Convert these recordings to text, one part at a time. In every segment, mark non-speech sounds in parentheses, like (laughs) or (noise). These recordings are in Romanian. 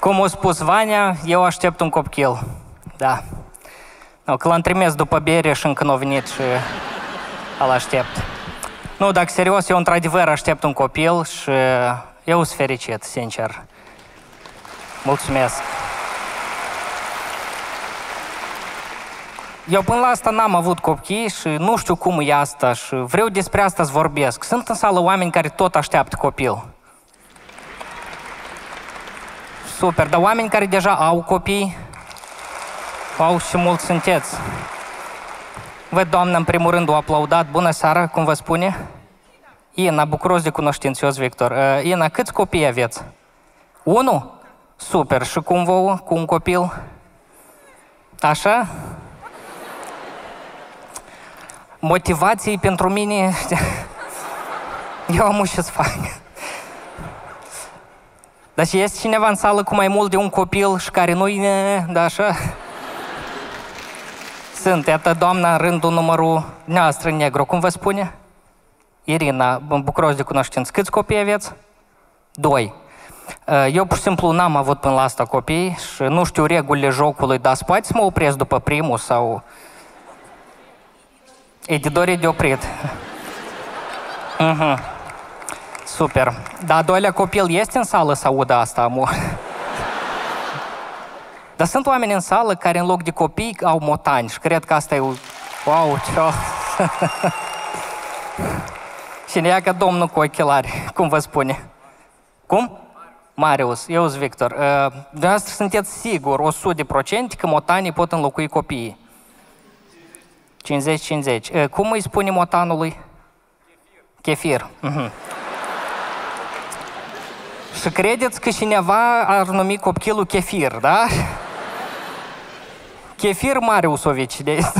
Cum a spus Vania, eu aștept un copil. Da. No, că l-am trimis după bere și încă nu a venit și îl aștept. Nu, dacă serios, eu într-adevăr aștept un copil și eu sunt fericit, sincer. Mulțumesc. Eu până la asta n-am avut copii și nu știu cum e asta și vreau despre asta să vorbesc. Sunt în sală oameni care tot așteaptă copil. Super, dar oameni care deja au copii, au și mulți sunteți. Văd, doamnă, în primul rând, o aplaudat. Bună seara, cum vă spune? Ina, bucuros de cunoștințios, Victor. Uh, Ina, câți copii aveți? Unu? Super. Și cum vouă? Cu un copil? Așa? Motivații pentru mine... (laughs) Eu am ce să fac. Dar și este cineva în sală cu mai mult de un copil și care nu-i... Da, așa? Sunt, iată, doamna în rândul numărul noastră negru, cum vă spune? Irina, bucuros de cunoștință. Câți copii aveți? Doi. Eu pur și simplu n-am avut până la asta copii și nu știu regulile jocului, dar poate să mă opresc după primul sau... Editorii de oprit. Uh-huh. (laughs) Super. Dar a doilea copil este în sală să audă asta, amor? Dar sunt oameni în sală care în loc de copii au motani și cred că asta e... Wow, ce... (laughs) și ne ia ca domnul cu ochelari, cum vă spune. Cum? Marius, eu sunt Victor. Uh, dumneavoastră sunteți sigur, 100% că motanii pot înlocui copiii. 50-50. Uh, cum îi spune motanului? Chefir. Uh-huh. Și credeți că cineva ar numi copilul Chefir, da? Chefir Mariusovici. De... (laughs)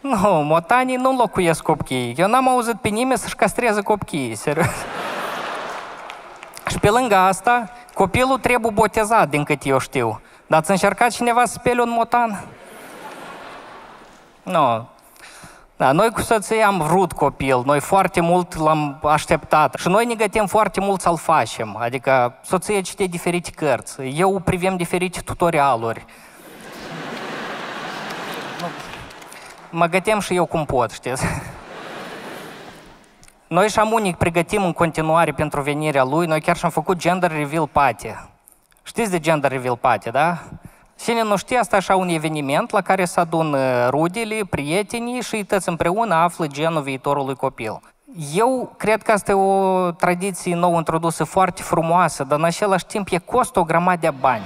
nu, motanii nu locuiesc copii. Eu n-am auzit pe nimeni să-și castreze copiii, serios. Și pe lângă asta, copilul trebuie botezat, din cât eu știu. Dar ați încercat cineva să spele un motan? Nu. Da, noi cu soția am vrut copil, noi foarte mult l-am așteptat și noi ne gătim foarte mult să-l facem. Adică soția cite diferite cărți, eu privim diferite tutorialuri. mă gătim și eu cum pot, știți? Noi și unic pregătim în continuare pentru venirea lui, noi chiar și-am făcut gender reveal party. Știți de gender reveal party, da? Cine nu știe, asta așa un eveniment la care se adun rudele, prietenii și toți împreună află genul viitorului copil. Eu cred că asta e o tradiție nou introdusă, foarte frumoasă, dar în același timp e costă o grămadă de bani.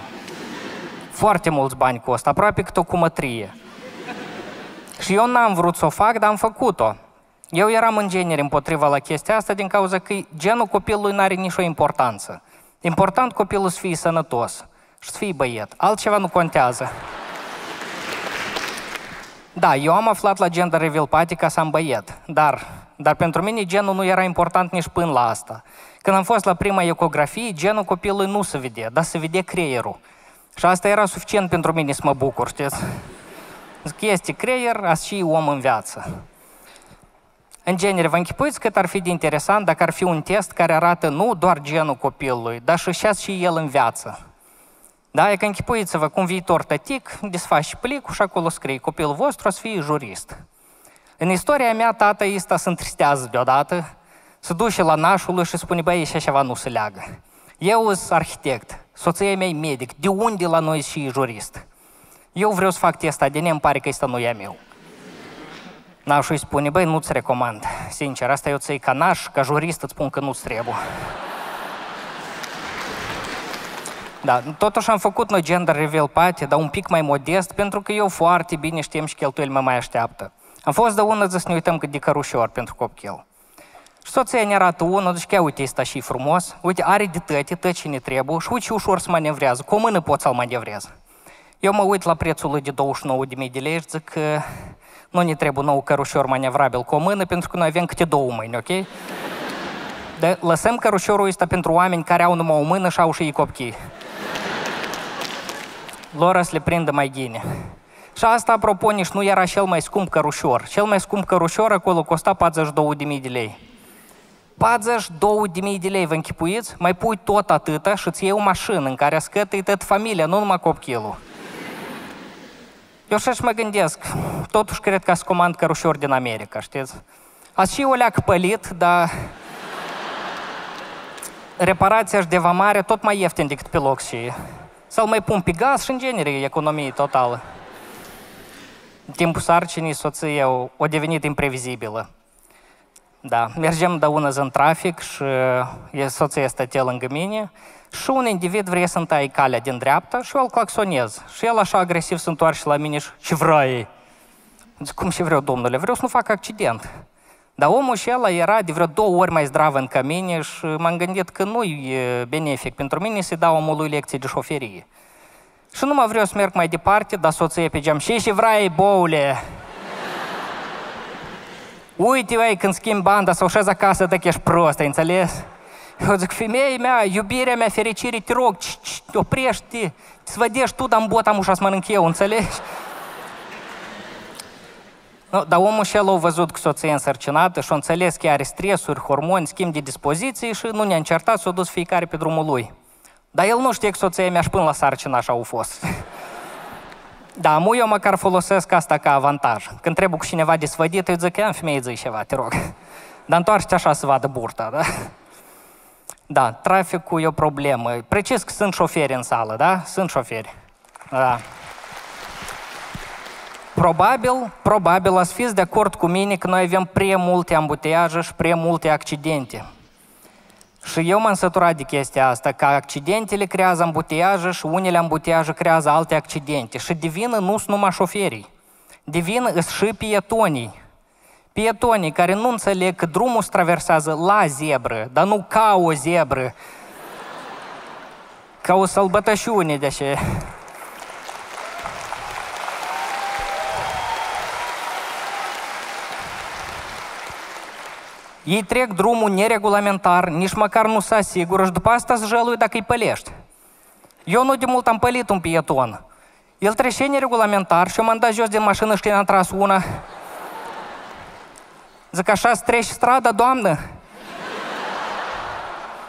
Foarte mulți bani costă, aproape cât o cumătrie. Și eu n-am vrut să o fac, dar am făcut-o. Eu eram în genere împotriva la chestia asta din cauza că genul copilului nu are nicio importanță. Important copilul să fie sănătos și să fii băiet. Altceva nu contează. Da, eu am aflat la gender reveal party ca să am băiet, dar, dar pentru mine genul nu era important nici până la asta. Când am fost la prima ecografie, genul copilului nu se vede, dar se vede creierul. Și asta era suficient pentru mine să mă bucur, știți? Zic, este creier, asta și om în viață. În genere, vă închipuiți cât ar fi de interesant dacă ar fi un test care arată nu doar genul copilului, dar și și el în viață. Da? E că închipuiți-vă cum viitor tătic, desfaci plicul și acolo scrie copilul vostru o să fie jurist. În istoria mea, tata ăsta se întristează deodată, se duce la nașul lui și spune, băi, și ceva nu se leagă. Eu sunt arhitect, soția mea e medic, de unde la noi și jurist? Eu vreau să fac testul de îmi pare că ăsta nu e meu. Nașul îi spune, băi, nu-ți recomand. Sincer, asta eu ți ca naș, ca jurist îți spun că nu-ți trebuie. Da, totuși am făcut noi gender reveal party, dar un pic mai modest, pentru că eu foarte bine știm și cheltuieli mă mai așteaptă. Am fost de unul să ne uităm cât de cărușor pentru copil. Și soția ne arată unul, zice, uite, este și frumos, uite, are de tăte, tot ce ne trebuie și uite ușor să manevrează, cu o mână pot să-l manevrez. Eu mă uit la prețul lui de 29.000 de lei și zic că nu ne trebuie nou cărușor manevrabil cu o mână, pentru că noi avem câte două mâini, ok? De, lăsăm cărușorul ăsta pentru oameni care au numai o mână și au și ei copii lor să le prindă mai ghine. Și asta, apropo, nici nu era cel mai scump cărușor. Cel mai scump cărușor acolo costa 42.000 de lei. 42.000 de lei, vă închipuiți? Mai pui tot atâta și îți iei o mașină în care scătă tot familia, nu numai copilul. Eu și mă gândesc, totuși cred că să comand cărușori din America, știți? Ați și o leac pălit, dar reparația și devamarea tot mai ieftin decât pe loc și sau mai pun pe gaz și în genere economie totală. În timpul sarcinii soția o, o devenit imprevizibilă. Da, mergem de ună zi în trafic și e, soția stătea lângă mine și un individ vrea să-mi tai calea din dreapta și eu îl claxonez. Și el așa agresiv se întoarce la mine și ce vrei? Zic, cum și vreau, domnule? Vreau să nu fac accident. Dar omul și ăla era de vreo două ori mai zdravă în mine și m-am gândit că nu e benefic pentru mine să dau omului lecții de șoferie. Și nu mă vreau să merg mai departe, dar soția pe geam, și și vrei, boule? Uite, vei, când schimb banda sau șez acasă, dacă ești prost, ai înțeles? Eu zic, femeia mea, iubirea mea, fericire, te rog, oprește, să vedești tu, dar în bot am ușa să mănânc eu, înțelegi? No, dar omul și el a văzut că soția însărcinată și a înțeles că are stresuri, hormoni, schimb de dispoziții și nu ne-a încertat, s-a dus fiecare pe drumul lui. Dar el nu știe că soția mea și până la sarcină așa au fost. (laughs) Da, mu eu măcar folosesc asta ca avantaj. Când trebuie cu cineva desvădit, îi zic, am femeie, zic ceva, te rog. (laughs) Dar întoarce așa să vadă burta, da? (laughs) Da, traficul e o problemă. Precis că sunt șoferi în sală, da? Sunt șoferi. Da. Probabil, probabil ați fiți de acord cu mine că noi avem prea multe ambuteiaje și prea multe accidente. Și eu m-am săturat de chestia asta, că accidentele creează ambuteiaje și unele ambuteiaje creează alte accidente. Și devină nu sunt numai șoferii, devină și pietonii. Pietonii care nu înțeleg că drumul se traversează la zebră, dar nu ca o zebră, ca o sălbătășiune de așa. Ei trec drumul neregulamentar, nici măcar nu se asigură și după asta se jălui dacă îi pălești. Eu nu de mult am pălit un pieton. El trece neregulamentar și eu m-am dat jos din mașină și am tras una. Zic, așa să treci strada, doamnă?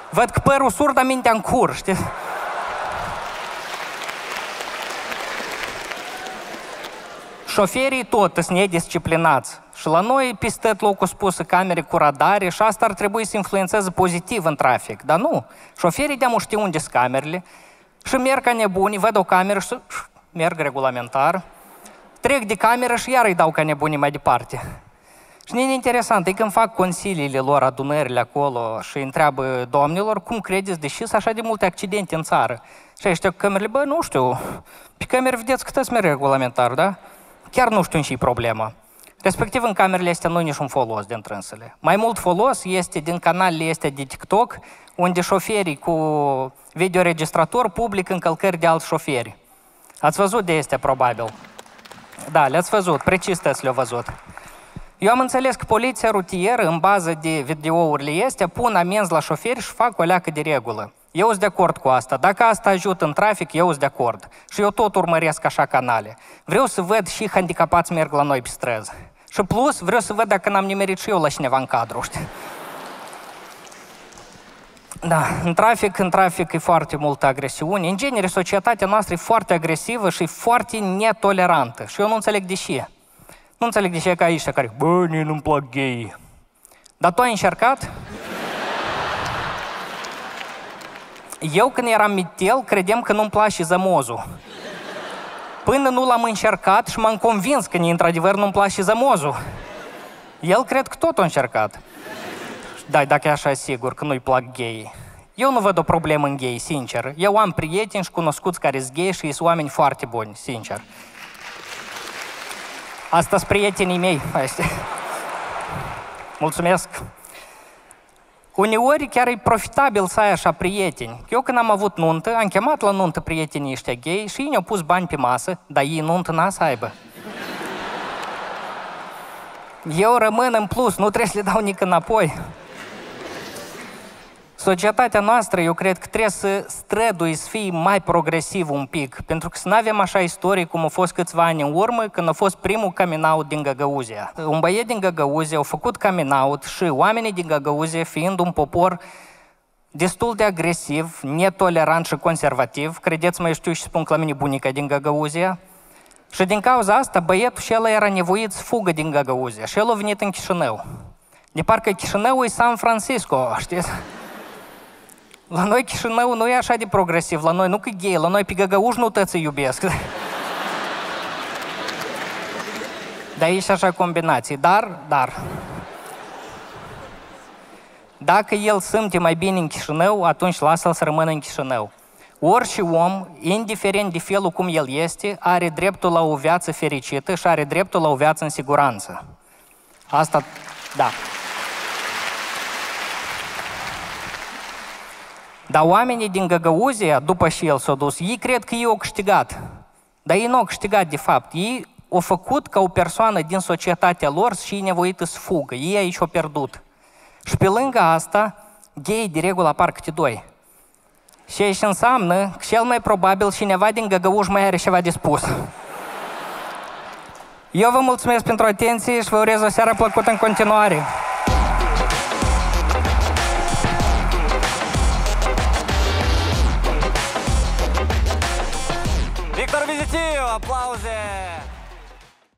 Văd că părul surd, dar mintea în cur, știi? Șoferii tot sunt nedisciplinați. Și la noi, peste tot locul spus camere cu radare și asta ar trebui să influențeze pozitiv în trafic. Dar nu. Șoferii de știu unde sunt camerele și merg ca nebuni, văd o cameră și merg regulamentar, trec de cameră și iar îi dau ca nebuni mai departe. Și e interesant, e când fac consiliile lor, adunările acolo și întreabă domnilor, cum credeți, deși sunt așa de multe accidente în țară? Și ăștia cu camerele, bă, nu știu, pe camere vedeți cât merg regulamentar, da? Chiar nu știu și problema. Respectiv, în camerele astea nu niciun folos din trânsele. Mai mult folos este din canalele astea de TikTok, unde șoferii cu videoregistrator public încălcări de alți șoferi. Ați văzut de este probabil. Da, le-ați văzut, precis le-au văzut. Eu am înțeles că poliția rutieră, în bază de videourile astea, pun amenzi la șoferi și fac o leacă de regulă. Eu sunt de acord cu asta. Dacă asta ajută în trafic, eu sunt de acord. Și eu tot urmăresc așa canale. Vreau să văd și handicapați merg la noi pe străzi. Și plus, vreau să văd dacă n-am nimerit și eu la cineva în cadru, știi? Da, în trafic, în trafic e foarte multă agresiune. În genere, societatea noastră e foarte agresivă și foarte netolerantă. Și eu nu înțeleg de ce. Nu înțeleg de ce e ca aici care, bă, nu-mi plac gay. Dar tu ai încercat? Eu când eram mitel, credem că nu-mi place zămozul. Până nu l-am încercat și m-am convins că într-adevăr nu-mi place zămozul. El cred că tot a încercat. Da, dacă e așa sigur că nu-i plac gay. Eu nu văd o problemă în gay, sincer. Eu am prieteni și cunoscuți care sunt gay și sunt oameni foarte buni, sincer. Asta sunt prietenii mei. Mulțumesc. Uneori chiar e profitabil să ai așa prieteni. Eu când am avut nuntă, am chemat la nuntă prietenii ăștia gay și ei ne-au pus bani pe masă, dar ei nuntă n-a să aibă. Eu rămân în plus, nu trebuie să le dau nici înapoi. Societatea noastră, eu cred că trebuie să strădui să fie mai progresiv un pic, pentru că să nu avem așa istorie cum a fost câțiva ani în urmă, când a fost primul coming out din Găgăuzia. Un băiet din Găgăuzia a făcut coming out și oamenii din Găgăuzia, fiind un popor destul de agresiv, netolerant și conservativ, credeți-mă, eu știu și spun că la mine bunica din Găgăuzia, și din cauza asta, băietul și el era nevoit să fugă din Găgăuzia și el a venit în Chișinău. De parcă Chișinău e San Francisco, știți? La noi Chișinău nu e așa de progresiv, la noi nu că gay, la noi pe găgăuși nu tăți iubesc. Dar e și așa combinații. Dar, dar, dacă el simte mai bine în Chișinău, atunci lasă-l să rămână în Chișinău. Orice om, indiferent de felul cum el este, are dreptul la o viață fericită și are dreptul la o viață în siguranță. Asta, da. Dar oamenii din Găgăuzia, după ce el s-a dus, ei cred că ei au câștigat. Dar ei nu au câștigat de fapt. Ei au făcut ca o persoană din societatea lor și ei nevoită să fugă. Ei aici au pierdut. Și pe lângă asta, gay de regulă apar câte doi. Și aici înseamnă că cel mai probabil cineva din Găgăuș mai are ceva de spus. Eu vă mulțumesc pentru atenție și vă urez o seară plăcută în continuare. Bowser!